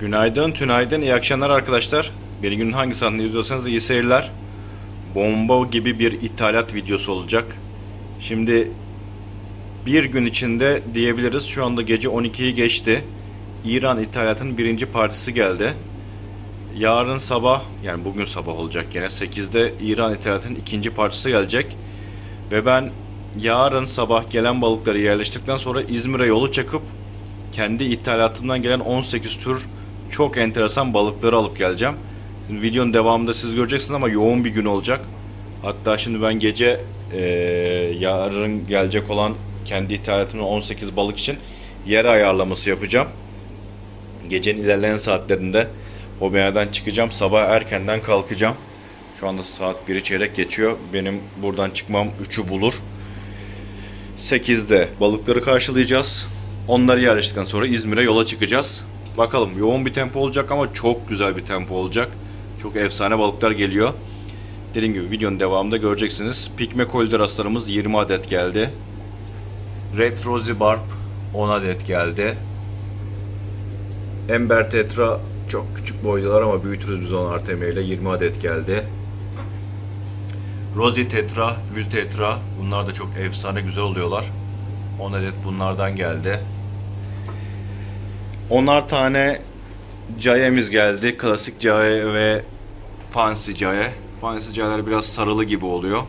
Günaydın, tünaydın, iyi akşamlar arkadaşlar. Bir günün hangi sahnede izliyorsanız iyi seyirler. Bomba gibi bir ithalat videosu olacak. Şimdi bir gün içinde diyebiliriz. Şu anda gece 12'yi geçti. İran ithalatının birinci partisi geldi. Yarın sabah, yani bugün sabah olacak gene 8'de İran ithalatının ikinci partisi gelecek. Ve ben yarın sabah gelen balıkları yerleştirdikten sonra İzmir'e yolu çakıp kendi ithalatımdan gelen 18 tür çok enteresan balıkları alıp geleceğim. Şimdi videonun devamında siz göreceksiniz ama yoğun bir gün olacak. Hatta şimdi ben gece e, yarın gelecek olan kendi ithalatımın 18 balık için yer ayarlaması yapacağım. Gecenin ilerleyen saatlerinde o binadan çıkacağım. Sabah erkenden kalkacağım. Şu anda saat 1'i çeyrek geçiyor. Benim buradan çıkmam 3'ü bulur. 8'de balıkları karşılayacağız. Onları yerleştikten sonra İzmir'e yola çıkacağız. Bakalım yoğun bir tempo olacak ama çok güzel bir tempo olacak. Çok efsane balıklar geliyor. Dediğim gibi videonun devamında göreceksiniz. Pikme kolideraslarımız 20 adet geldi. Red Rosy Barb 10 adet geldi. Ember Tetra çok küçük boydalar ama büyütürüz biz onu RTM ile 20 adet geldi. Rosy Tetra, Gül Tetra bunlar da çok efsane güzel oluyorlar. 10 adet bunlardan geldi. Onar tane Caye'miz geldi. Klasik Caye ve Fancy Caye. Fancy Caye'ler biraz sarılı gibi oluyor.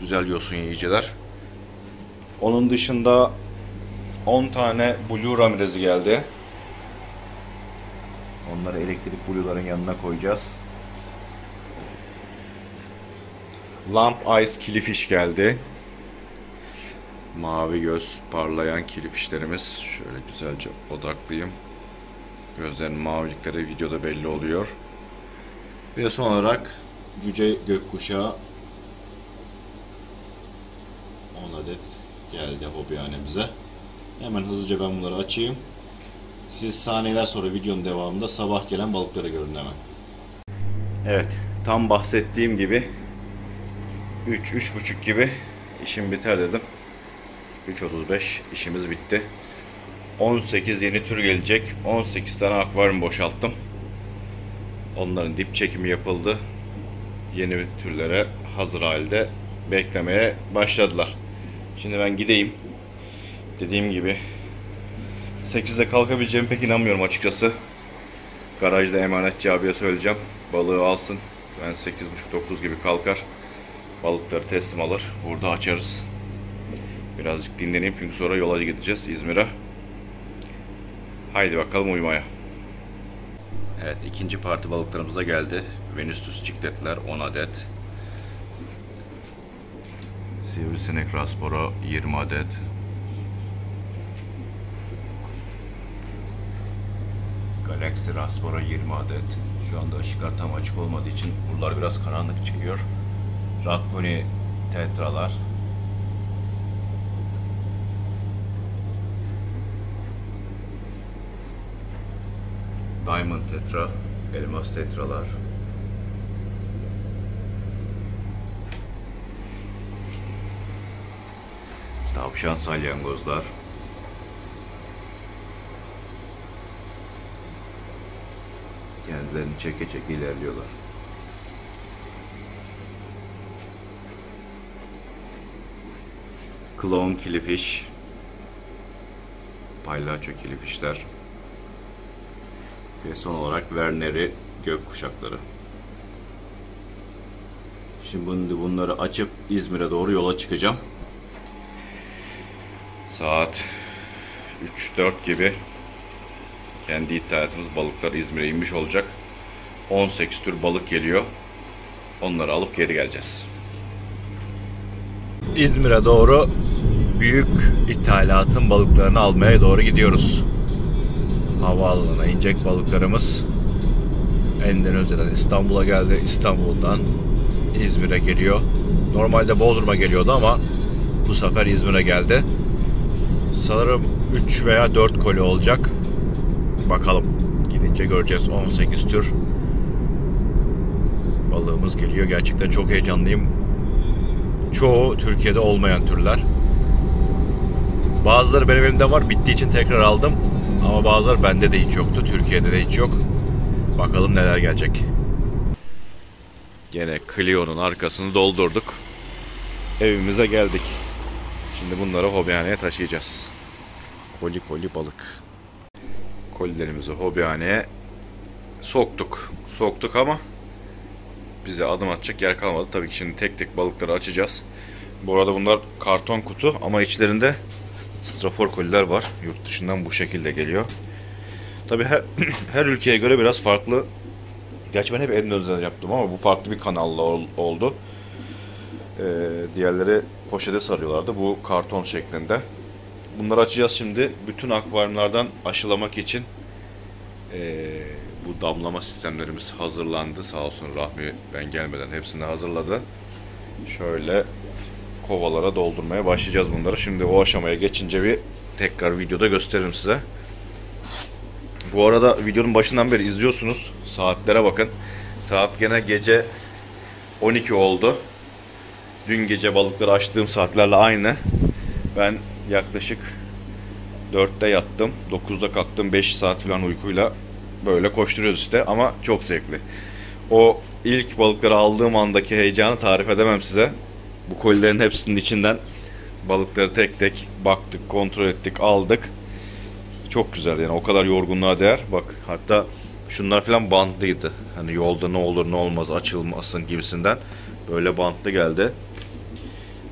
Güzel yosun yiyiciler. Onun dışında 10 tane Blue Ramirez'i geldi. Onları elektrik blue'ların yanına koyacağız. Lamp Ice Kilifish geldi. Mavi göz parlayan kilifişlerimiz. Şöyle güzelce odaklayayım. Gözlerin mavilikleri videoda belli oluyor. Ve son olarak cüce gökkuşağı 10 adet geldi hobihanemize. Hemen hızlıca ben bunları açayım. Siz saniyeler sonra videonun devamında sabah gelen balıkları görün hemen. Evet, tam bahsettiğim gibi 3-3.30 gibi işim biter dedim. 3.35 işimiz bitti. 18 yeni tür gelecek. 18 tane akvaryum boşalttım. Onların dip çekimi yapıldı. Yeni türlere hazır halde beklemeye başladılar. Şimdi ben gideyim. Dediğim gibi 8'de kalkabileceğim pek inanmıyorum açıkçası. Garajda emanetçi abiye söyleyeceğim. Balığı alsın. Ben 8.30-9 gibi kalkar. Balıkları teslim alır. Burada açarız. Birazcık dinleneyim çünkü sonra yola gideceğiz İzmir'e. Haydi bakalım uyumaya. Evet ikinci parti balıklarımız da geldi. Venüstüs cikletler 10 adet. Sivrisinek raspora 20 adet. Galaxy raspora 20 adet. Şu anda ışıklar tam açık olmadığı için buralar biraz karanlık çıkıyor. Ratbuni tetralar Diamond tetra, elmas tetralar. Tavşan salyangozlar. Kendilerini çeke çeke ilerliyorlar. Clown kilifiş. Paylaço kilifişler. Ve son olarak Werner'i gök kuşakları. Şimdi bunları açıp İzmir'e doğru yola çıkacağım. Saat 3-4 gibi kendi ithalatımız balıklar İzmir'e inmiş olacak. 18 tür balık geliyor. Onları alıp geri geleceğiz. İzmir'e doğru büyük ithalatın balıklarını almaya doğru gidiyoruz havaalanına inecek balıklarımız Endonezya'dan İstanbul'a geldi. İstanbul'dan İzmir'e geliyor. Normalde Bodrum'a geliyordu ama bu sefer İzmir'e geldi. Sanırım 3 veya 4 koli olacak. Bakalım. Gidince göreceğiz. 18 tür balığımız geliyor. Gerçekten çok heyecanlıyım. Çoğu Türkiye'de olmayan türler. Bazıları benim elimde var. Bittiği için tekrar aldım. Ama bazıları bende de hiç yoktu. Türkiye'de de hiç yok. Bakalım neler gelecek. Gene Clio'nun arkasını doldurduk. Evimize geldik. Şimdi bunları hobihaneye taşıyacağız. Koli koli balık. Kolilerimizi hobihaneye soktuk. Soktuk ama bize adım atacak yer kalmadı. Tabii ki şimdi tek tek balıkları açacağız. Bu arada bunlar karton kutu ama içlerinde strafor koliler var. Yurt dışından bu şekilde geliyor. Tabii her, her ülkeye göre biraz farklı. Gerçi ben hep Endonezya yaptım ama bu farklı bir kanalla ol- oldu. Ee, diğerleri poşete sarıyorlardı. Bu karton şeklinde. Bunları açacağız şimdi. Bütün akvaryumlardan aşılamak için ee, bu damlama sistemlerimiz hazırlandı. Sağ olsun Rahmi ben gelmeden hepsini hazırladı. Şöyle kovalara doldurmaya başlayacağız bunları. Şimdi o aşamaya geçince bir tekrar videoda gösteririm size. Bu arada videonun başından beri izliyorsunuz. Saatlere bakın. Saat gene gece 12 oldu. Dün gece balıkları açtığım saatlerle aynı. Ben yaklaşık 4'te yattım. 9'da kalktım. 5 saat falan uykuyla böyle koşturuyoruz işte ama çok zevkli. O ilk balıkları aldığım andaki heyecanı tarif edemem size. Bu kolilerin hepsinin içinden balıkları tek tek baktık, kontrol ettik, aldık. Çok güzel yani o kadar yorgunluğa değer. Bak hatta şunlar falan bantlıydı. Hani yolda ne olur ne olmaz açılmasın gibisinden. Böyle bantlı geldi.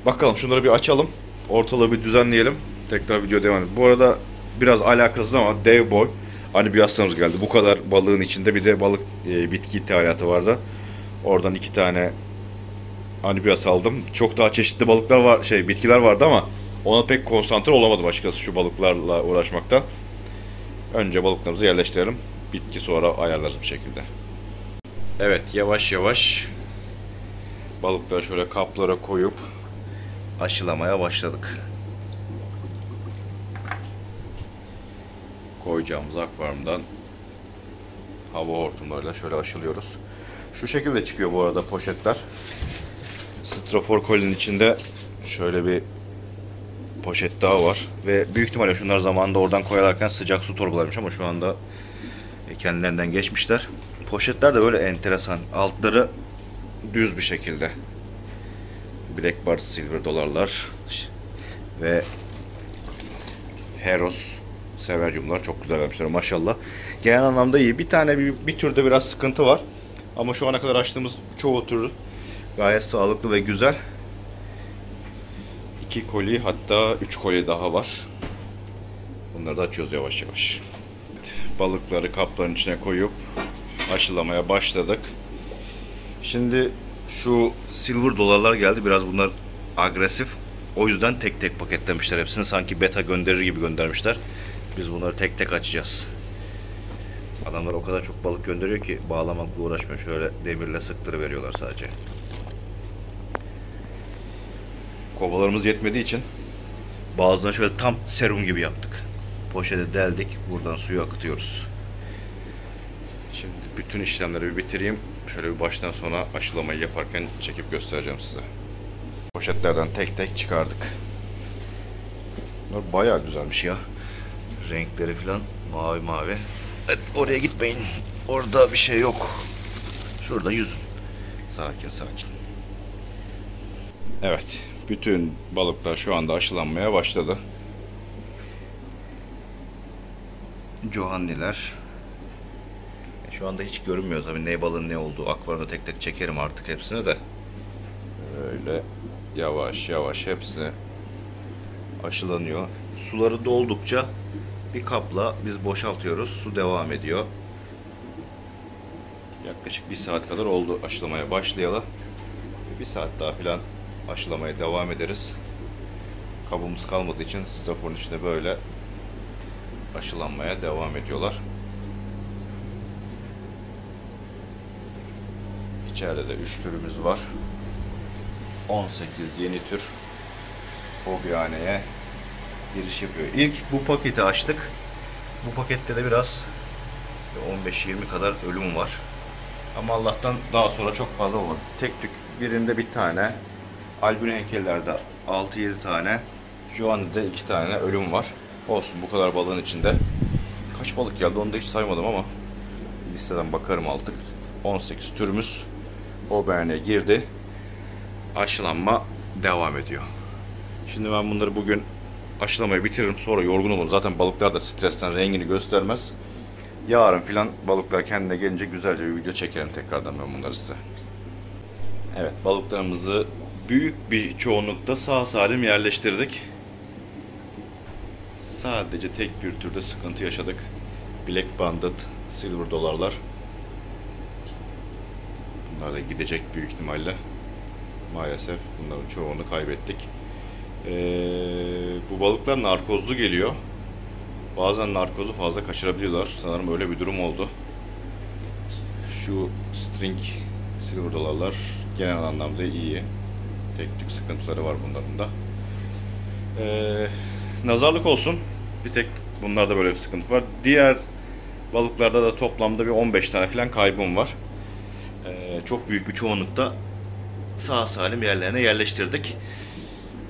Bakalım şunları bir açalım. Ortalığı bir düzenleyelim. Tekrar video devam edelim. Bu arada biraz alakasız ama dev boy. Hani bir hastamız geldi. Bu kadar balığın içinde bir de balık e, bitki ithalatı vardı. Oradan iki tane anibiyas aldım. Çok daha çeşitli balıklar var, şey bitkiler vardı ama ona pek konsantre olamadım açıkçası şu balıklarla uğraşmaktan. Önce balıklarımızı yerleştirelim. Bitki sonra ayarlarız bir şekilde. Evet yavaş yavaş balıkları şöyle kaplara koyup aşılamaya başladık. Koyacağımız akvaryumdan hava hortumlarıyla şöyle aşılıyoruz. Şu şekilde çıkıyor bu arada poşetler. Strafor kolinin içinde şöyle bir poşet daha var. Ve büyük ihtimalle şunlar zamanında oradan koyarlarken sıcak su torbalarmış ama şu anda kendilerinden geçmişler. Poşetler de böyle enteresan. Altları düz bir şekilde. Black Bar Silver dolarlar ve Heros Severyumlar çok güzel vermişler maşallah. Genel anlamda iyi. Bir tane bir, bir türde biraz sıkıntı var. Ama şu ana kadar açtığımız çoğu tür gayet sağlıklı ve güzel. İki koli hatta üç koli daha var. Bunları da açıyoruz yavaş yavaş. Balıkları kapların içine koyup aşılamaya başladık. Şimdi şu silver dolarlar geldi. Biraz bunlar agresif. O yüzden tek tek paketlemişler hepsini. Sanki beta gönderir gibi göndermişler. Biz bunları tek tek açacağız. Adamlar o kadar çok balık gönderiyor ki bağlamakla uğraşmıyor. Şöyle demirle sıktırı veriyorlar sadece. Kovalarımız yetmediği için bazılarını şöyle tam serum gibi yaptık. Poşete deldik. Buradan suyu akıtıyoruz. Şimdi bütün işlemleri bir bitireyim. Şöyle bir baştan sona aşılamayı yaparken çekip göstereceğim size. Poşetlerden tek tek çıkardık. Bunlar bayağı güzelmiş ya. Renkleri falan mavi mavi. Evet, oraya gitmeyin. Orada bir şey yok. Şurada yüzün. Sakin sakin. Evet. Bütün balıklar şu anda aşılanmaya başladı. Johanniler. E, Şu anda hiç görünmüyor tabii ne balığın ne olduğu. Akvaryumda tek tek çekerim artık hepsini de. Böyle yavaş yavaş hepsini aşılanıyor. Suları doldukça bir kapla biz boşaltıyoruz. Su devam ediyor. Yaklaşık bir saat kadar oldu aşılamaya başlayalım. Bir saat daha filan aşılamaya devam ederiz. Kabımız kalmadığı için straforun içinde böyle aşılanmaya devam ediyorlar. İçeride de 3 türümüz var. 18 yeni tür hobihaneye giriş yapıyor. İlk bu paketi açtık. Bu pakette de biraz 15-20 kadar ölüm var. Ama Allah'tan daha sonra çok fazla olmadı. Tek tük birinde bir tane. Albino heykellerde 6-7 tane. Anda 2 tane ölüm var. Olsun bu kadar balığın içinde Kaç balık geldi onu da hiç saymadım ama listeden bakarım artık. 18 türümüz o beğene girdi. Aşılanma devam ediyor. Şimdi ben bunları bugün aşılamayı bitiririm. Sonra yorgun olurum. Zaten balıklar da stresten rengini göstermez. Yarın filan balıklar kendine gelince güzelce bir video çekerim tekrardan ben bunları size. Evet balıklarımızı büyük bir çoğunlukta sağ salim yerleştirdik. Sadece tek bir türde sıkıntı yaşadık. Black Bandit, Silver dolarlar. Bunlar da gidecek büyük ihtimalle. Maalesef bunların çoğunu kaybettik. Ee, bu balıklar narkozlu geliyor. Bazen narkozu fazla kaçırabiliyorlar. Sanırım öyle bir durum oldu. Şu string silver dolarlar genel anlamda iyi. Tek tük sıkıntıları var bunların da. Ee, nazarlık olsun. Bir tek bunlarda böyle bir sıkıntı var. Diğer balıklarda da toplamda bir 15 tane falan kaybım var. Ee, çok büyük bir çoğunlukta sağ salim yerlerine yerleştirdik.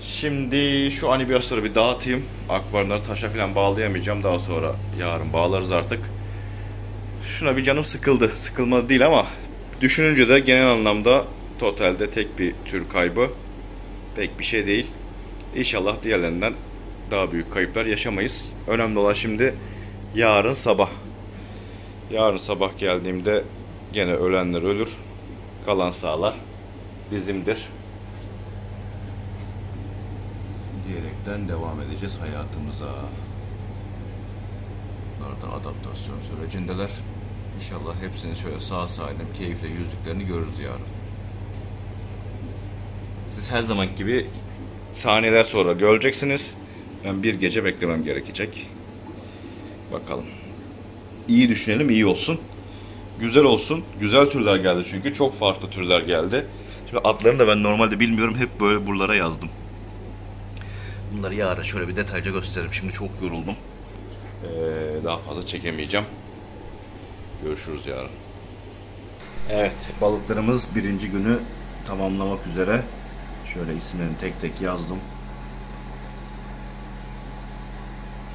Şimdi şu anibiyasları bir dağıtayım. Akvaryumları taşa falan bağlayamayacağım. Daha sonra yarın bağlarız artık. Şuna bir canım sıkıldı. Sıkılmadı değil ama düşününce de genel anlamda totalde tek bir tür kaybı pek bir şey değil. İnşallah diğerlerinden daha büyük kayıplar yaşamayız. Önemli olan şimdi yarın sabah. Yarın sabah geldiğimde gene ölenler ölür. Kalan sağlar bizimdir. Diyerekten devam edeceğiz hayatımıza. Bunlar da adaptasyon sürecindeler. İnşallah hepsini şöyle sağ salim keyifle yüzdüklerini görürüz yarın. Siz her zaman gibi saniyeler sonra göreceksiniz. Ben bir gece beklemem gerekecek. Bakalım. İyi düşünelim, iyi olsun. Güzel olsun. Güzel türler geldi çünkü. Çok farklı türler geldi. Şimdi adlarını da ben normalde bilmiyorum. Hep böyle buralara yazdım. Bunları yarın şöyle bir detaylıca gösteririm. Şimdi çok yoruldum. Ee, daha fazla çekemeyeceğim. Görüşürüz yarın. Evet, balıklarımız birinci günü tamamlamak üzere. Şöyle isimlerini tek tek yazdım.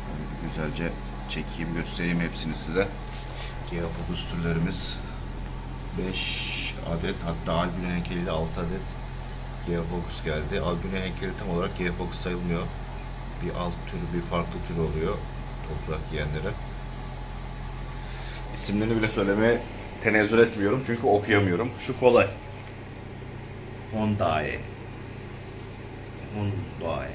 Şöyle güzelce çekeyim, göstereyim hepsini size. Geopodus türlerimiz 5 adet hatta albino heykeliyle 6 adet Geopodus geldi. Albino heykeli tam olarak Geopodus sayılmıyor. Bir alt tür, bir farklı tür oluyor toprak yiyenlere. İsimlerini bile söylemeye tenezzül etmiyorum çünkü okuyamıyorum. Şu kolay. Hondae. Hondae.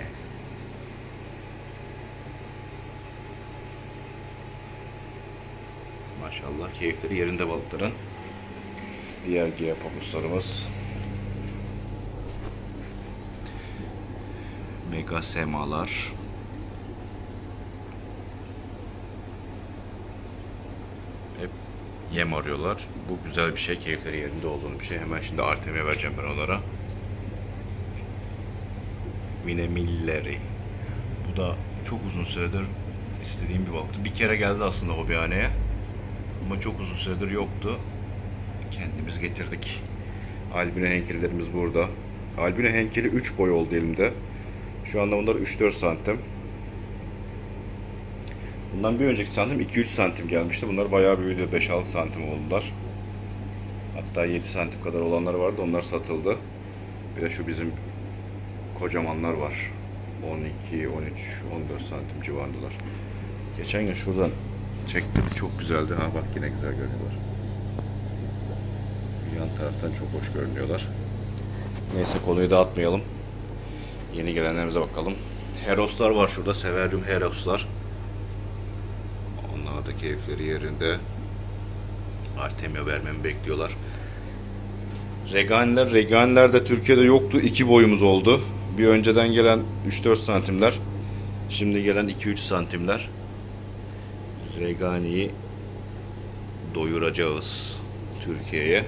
Maşallah keyifleri yerinde balıkların. Diğer geopapuslarımız. Mega semalar. Hep yem arıyorlar. Bu güzel bir şey. Keyifleri yerinde olduğunu bir şey. Hemen şimdi Artem'e vereceğim ben onlara. Minemilleri. Bu da çok uzun süredir istediğim bir balıktı. Bir kere geldi aslında hobihaneye. Ama çok uzun süredir yoktu. Kendimiz getirdik. Albino henkellerimiz burada. Albino henkeli 3 boy oldu elimde. Şu anda bunlar 3-4 santim. Bundan bir önceki santim 2-3 santim gelmişti. Bunlar bayağı büyüdü. 5-6 santim oldular. Hatta 7 santim kadar olanlar vardı. Onlar satıldı. Bir de şu bizim kocamanlar var. 12, 13, 14 santim civarındalar. Geçen gün şuradan çektim. Çok güzeldi. Ha bak yine güzel görünüyorlar. Yan taraftan çok hoş görünüyorlar. Neyse konuyu dağıtmayalım. Yeni gelenlerimize bakalım. Heroslar var şurada. Severium Heroslar. Onlar da keyifleri yerinde. Artemia vermemi bekliyorlar. Reganiler, Reganiler de Türkiye'de yoktu. İki boyumuz oldu. Bir önceden gelen 3-4 santimler. Şimdi gelen 2-3 santimler. Regani'yi doyuracağız Türkiye'ye.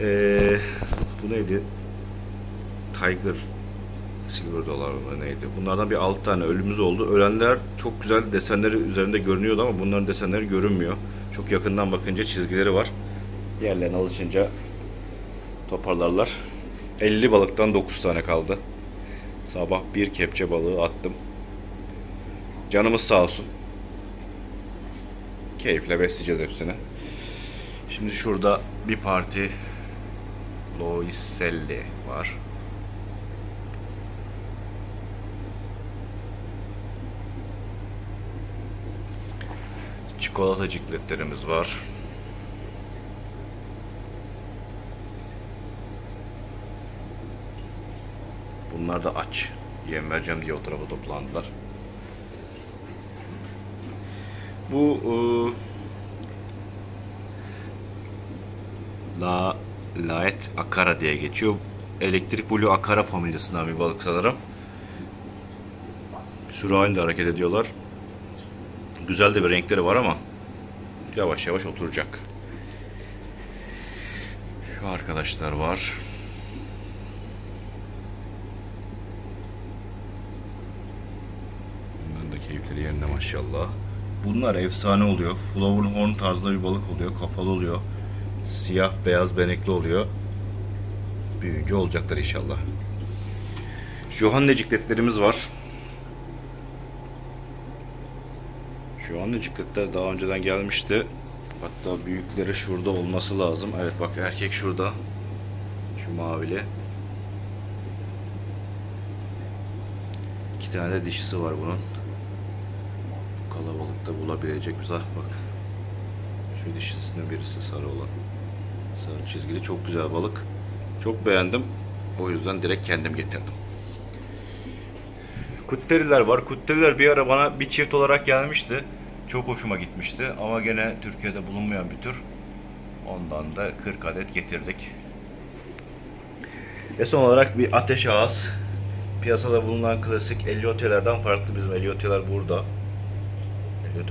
Ee, bu neydi? Tiger Silver dolar mı neydi? Bunlardan bir 6 tane ölümümüz oldu. Ölenler çok güzel desenleri üzerinde görünüyordu ama bunların desenleri görünmüyor. Çok yakından bakınca çizgileri var. Yerlerine alışınca toparlarlar. 50 balıktan 9 tane kaldı. Sabah bir kepçe balığı attım. Canımız sağ olsun. keyifle besleyeceğiz hepsini. Şimdi şurada bir parti Loiselli var. Çikolata cikletlerimiz var. Bunlar da aç. Yem vereceğim diye o tarafa toplandılar. Bu ıı, La Laet Akara diye geçiyor. Elektrik Blue Akara familyasından bir balık sanırım. Sürü halinde hareket ediyorlar. Güzel de bir renkleri var ama yavaş yavaş oturacak. Şu arkadaşlar var. Bunların da keyifleri yerinde maşallah. Bunlar efsane oluyor. Flowerhorn tarzda bir balık oluyor. Kafalı oluyor. Siyah beyaz benekli oluyor. Büyüyünce olacaklar inşallah. Johanne cikletlerimiz var. Şu anda cikletler daha önceden gelmişti. Hatta büyükleri şurada olması lazım. Evet bak erkek şurada. Şu mavili. İki tane de dişisi var bunun. Kalabalıkta bulabilecek bir ah bak. Şu dişisinin birisi sarı olan. Sarı çizgili çok güzel balık. Çok beğendim. O yüzden direkt kendim getirdim. Kutteriler var. Kutteriler bir ara bana bir çift olarak gelmişti. Çok hoşuma gitmişti ama gene Türkiye'de bulunmayan bir tür. Ondan da 40 adet getirdik. Ve son olarak bir ateş ağız. Piyasada bulunan klasik Eliote'lerden farklı bizim Eliote'ler burada.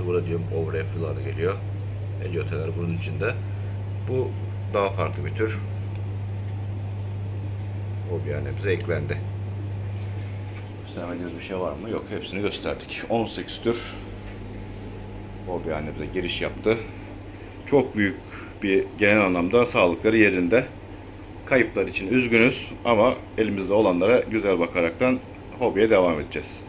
Burada diyorum overfill'lar geliyor. Eliote'ler bunun içinde. Bu daha farklı bir tür. O bir yani bize eklendi. Göstermediğimiz bir şey var mı? Yok hepsini gösterdik. 18 tür o bir annemize giriş yaptı. Çok büyük bir genel anlamda sağlıkları yerinde. Kayıplar için üzgünüz ama elimizde olanlara güzel bakaraktan hobiye devam edeceğiz.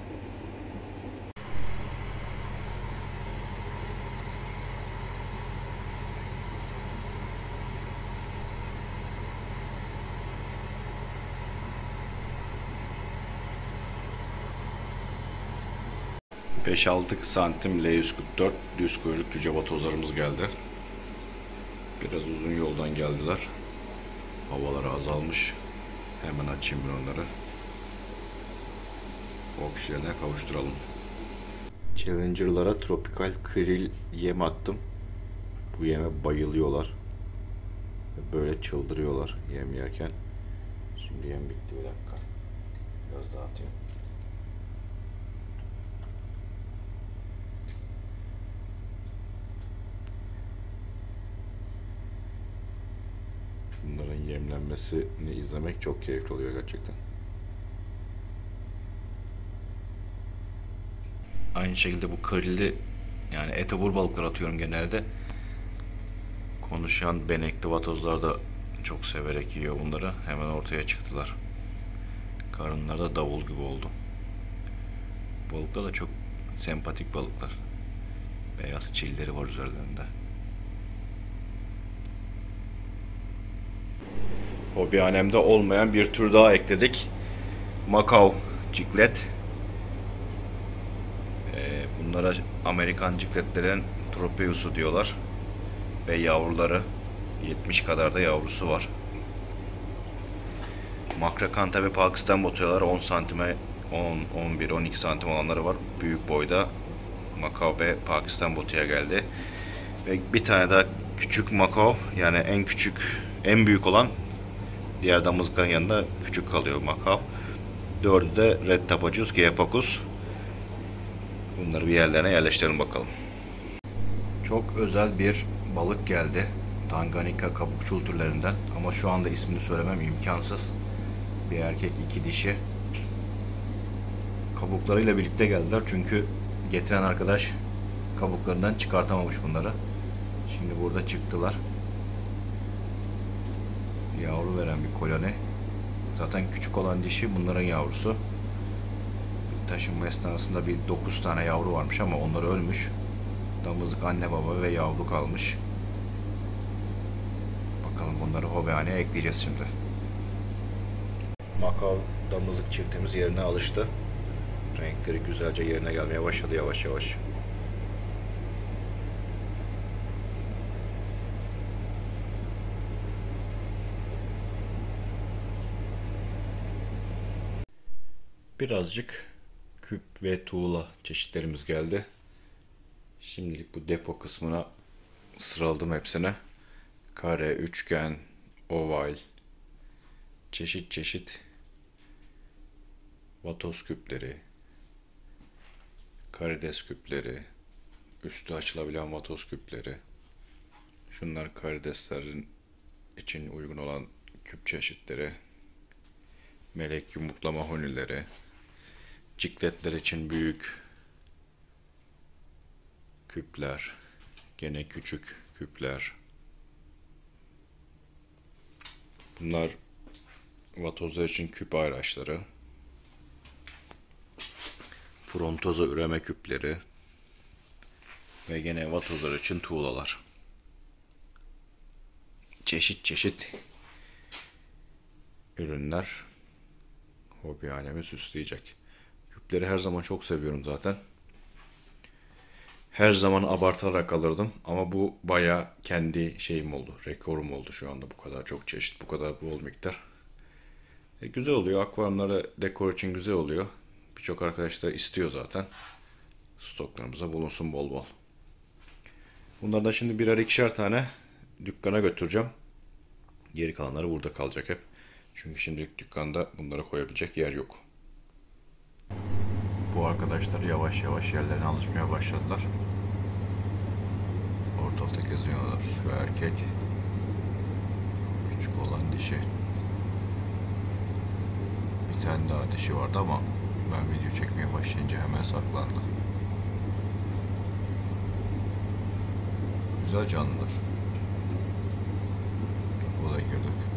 ...5-6 santim L144 düz kuyruk cüce batozlarımız geldi. Biraz uzun yoldan geldiler. Havaları azalmış. Hemen açayım ben onları. Oksijen'e kavuşturalım. Challenger'lara tropikal krill yem attım. Bu yeme bayılıyorlar. Böyle çıldırıyorlar yem yerken. Şimdi yem bitti bir dakika. Biraz daha atayım. Bunların yemlenmesini izlemek çok keyifli oluyor gerçekten. Aynı şekilde bu krilli yani etobur balıklar atıyorum genelde. Konuşan benekli vatozlar da çok severek yiyor bunları. Hemen ortaya çıktılar. Karınlar da davul gibi oldu. Balıklar da çok sempatik balıklar. Beyaz çilleri var üzerlerinde. Hobihanemde olmayan bir tür daha ekledik. Macau ciklet. Ee, bunlara Amerikan cikletlerin tropeus'u diyorlar. Ve yavruları 70 kadar da yavrusu var. Makrakanta ve Pakistan botuyalar 10 santime 10, 11, 12 santim olanları var. Büyük boyda Macau ve Pakistan botuya geldi. Ve bir tane daha küçük Macau yani en küçük en büyük olan Diğer damızlıkların yanında küçük kalıyor Macau. Dördü de Red Tapajus, Geopacus. Bunları bir yerlerine yerleştirelim bakalım. Çok özel bir balık geldi. Tanganyika kabukçul türlerinden. Ama şu anda ismini söylemem imkansız. Bir erkek iki dişi. Kabuklarıyla birlikte geldiler. Çünkü getiren arkadaş kabuklarından çıkartamamış bunları. Şimdi burada çıktılar yavru veren bir koloni. Zaten küçük olan dişi bunların yavrusu. Taşınma esnasında bir 9 tane yavru varmış ama onlar ölmüş. Damızlık anne baba ve yavru kalmış. Bakalım bunları hobihaneye ekleyeceğiz şimdi. Makav damızlık çiftimiz yerine alıştı. Renkleri güzelce yerine gelmeye başladı yavaş yavaş. Birazcık küp ve tuğla çeşitlerimiz geldi. Şimdilik bu depo kısmına sıraladım hepsine. Kare, üçgen, oval, çeşit çeşit vatoz küpleri, karides küpleri, üstü açılabilen vatoz küpleri. Şunlar karideslerin için uygun olan küp çeşitleri. Melek yumurtlama hunileri. Cikletler için büyük küpler. Gene küçük küpler. Bunlar vatozlar için küp ayraçları. Frontoza üreme küpleri. Ve gene vatozlar için tuğlalar. Çeşit çeşit ürünler hobi alemi süsleyecek. Küpleri her zaman çok seviyorum zaten. Her zaman abartarak alırdım ama bu baya kendi şeyim oldu. Rekorum oldu şu anda bu kadar çok çeşit, bu kadar bol miktar. E, güzel oluyor. Akvaryumları dekor için güzel oluyor. Birçok arkadaş da istiyor zaten. Stoklarımıza bulunsun bol bol. Bunlardan şimdi birer ikişer tane dükkana götüreceğim. Geri kalanları burada kalacak hep. Çünkü şimdilik dükkanda bunları koyabilecek yer yok bu arkadaşlar yavaş yavaş yerlerine alışmaya başladılar. Ortalıkta geziyorlar. Şu erkek küçük olan dişi. Bir tane daha dişi vardı ama ben video çekmeye başlayınca hemen saklandı. Güzel canlılar. Olaya girdik.